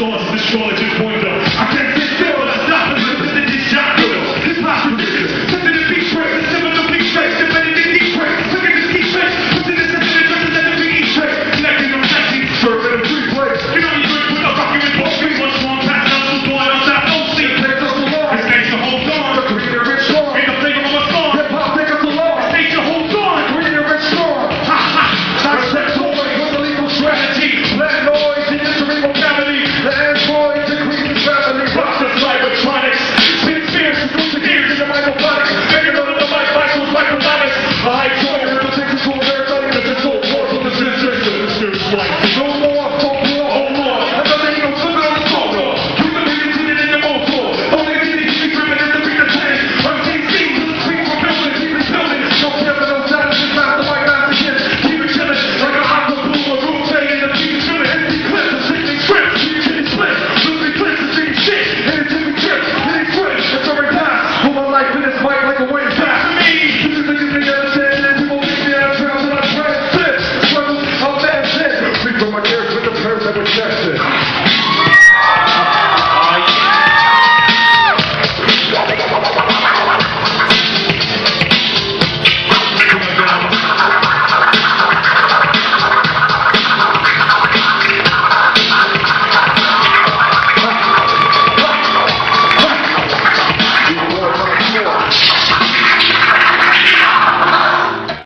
score, the score, two points. bike like a wind past me. This the thing that And people leave me out of trouble. and i'll pass it. My character, the.